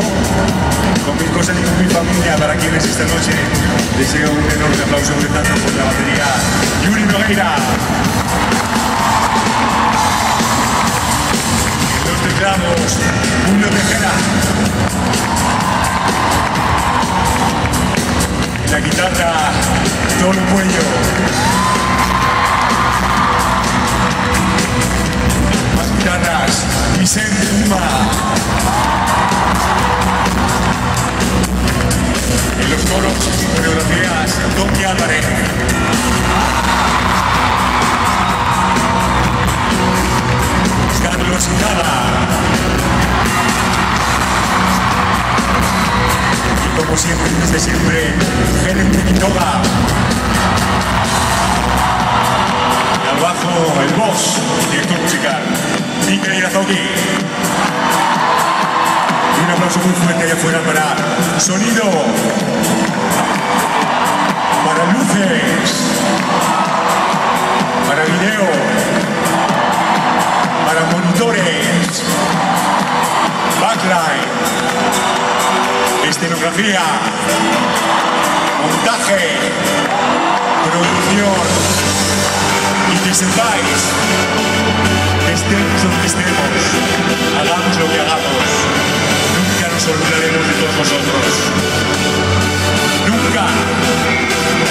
con mi cosas y con mi familia, para quienes esta noche deseo un enorme aplauso gritando por la batería Yuri Nogueira. En los teclados, Julio Tejera. En la guitarra, Tolo Cuello. Vicente Lima. Álvarez. Carlos. Y como siempre, desde siempre, Helen Quintoga. Y al bajo, el boss, director musical, Mika Irazoki un aplauso muy fuerte allá afuera para sonido, para luces, para video, para monitores, backline, escenografía, montaje, producción. Y que sepáis que estemos donde estemos, hagamos lo que hagamos nos olvidaremos de todos vosotros. Nunca,